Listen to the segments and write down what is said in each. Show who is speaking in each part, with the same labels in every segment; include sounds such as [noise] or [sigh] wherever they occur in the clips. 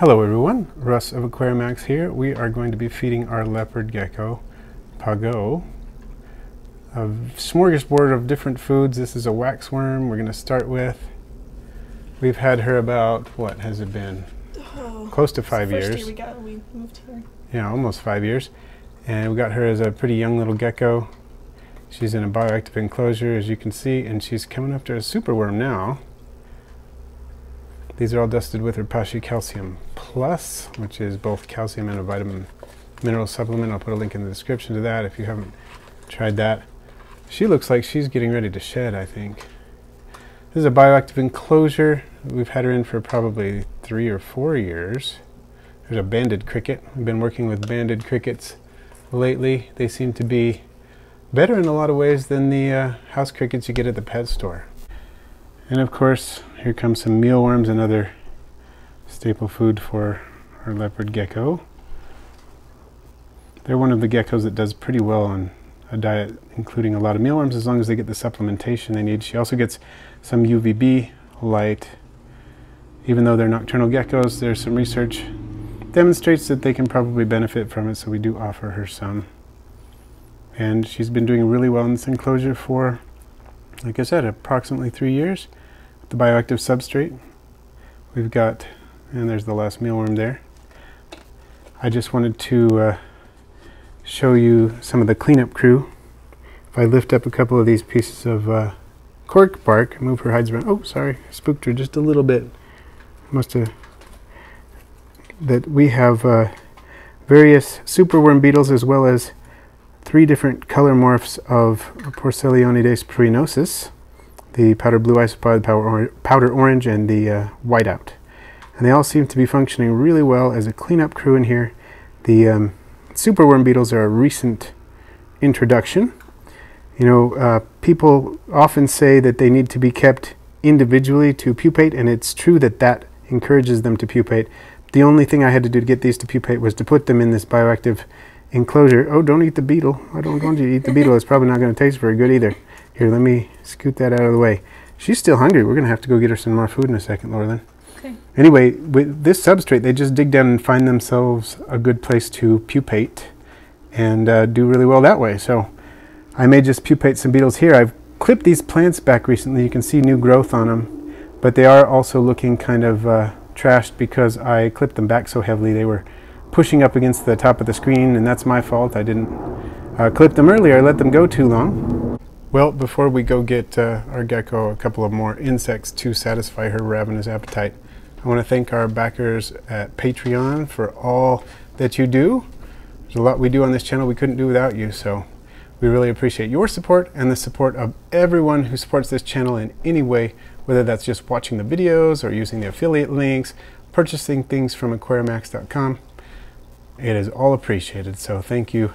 Speaker 1: Hello everyone, Russ of Aquarimax here. We are going to be feeding our leopard gecko, Pago, a smorgasbord of different foods. This is a waxworm we're going to start with. We've had her about, what has it been?
Speaker 2: Oh,
Speaker 1: Close to five years.
Speaker 2: Year we got we moved here.
Speaker 1: Yeah, almost five years. And we got her as a pretty young little gecko. She's in a bioactive enclosure, as you can see, and she's coming up to a superworm now. These are all dusted with Repashy Calcium Plus, which is both calcium and a vitamin mineral supplement. I'll put a link in the description to that if you haven't tried that. She looks like she's getting ready to shed, I think. This is a bioactive enclosure. We've had her in for probably three or four years. There's a banded cricket. I've been working with banded crickets lately. They seem to be better in a lot of ways than the uh, house crickets you get at the pet store. And of course, here comes some mealworms, another staple food for our leopard gecko. They're one of the geckos that does pretty well on a diet including a lot of mealworms as long as they get the supplementation they need. She also gets some UVB light. Even though they're nocturnal geckos, there's some research demonstrates that they can probably benefit from it, so we do offer her some. And she's been doing really well in this enclosure for, like I said, approximately three years the bioactive substrate. We've got, and there's the last mealworm there. I just wanted to uh, show you some of the cleanup crew. If I lift up a couple of these pieces of uh, cork bark, move her hides around. Oh, sorry, spooked her just a little bit. Must have. That we have uh, various superworm beetles as well as three different color morphs of Porcellionides pruinosus the powder blue isopod, powder, powder orange, and the uh, whiteout. And they all seem to be functioning really well as a cleanup crew in here. The um, superworm beetles are a recent introduction. You know, uh, people often say that they need to be kept individually to pupate, and it's true that that encourages them to pupate. The only thing I had to do to get these to pupate was to put them in this bioactive enclosure. Oh, don't eat the beetle. I don't want you to eat the beetle. It's probably not going to taste very good either. Here, let me scoot that out of the way. She's still hungry. We're going to have to go get her some more food in a second, Laura
Speaker 2: Okay.
Speaker 1: Anyway, with this substrate, they just dig down and find themselves a good place to pupate and uh, do really well that way. So I may just pupate some beetles here. I've clipped these plants back recently. You can see new growth on them, but they are also looking kind of uh, trashed because I clipped them back so heavily. They were pushing up against the top of the screen, and that's my fault. I didn't uh, clip them earlier. I let them go too long. Well, before we go get uh, our gecko a couple of more insects to satisfy her ravenous appetite, I want to thank our backers at Patreon for all that you do. There's a lot we do on this channel we couldn't do without you, so we really appreciate your support and the support of everyone who supports this channel in any way, whether that's just watching the videos or using the affiliate links, purchasing things from aquarimax.com. It is all appreciated, so thank you,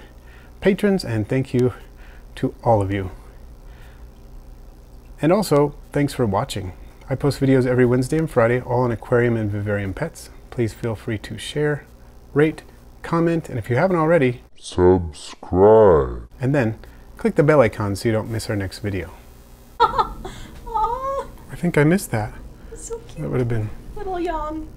Speaker 1: patrons, and thank you to all of you. And also, thanks for watching. I post videos every Wednesday and Friday, all on aquarium and vivarium pets. Please feel free to share, rate, comment, and if you haven't already,
Speaker 3: subscribe.
Speaker 1: And then click the bell icon so you don't miss our next video. [laughs] I think I missed that.
Speaker 2: so cute.
Speaker 1: That would have been
Speaker 2: Little yawn.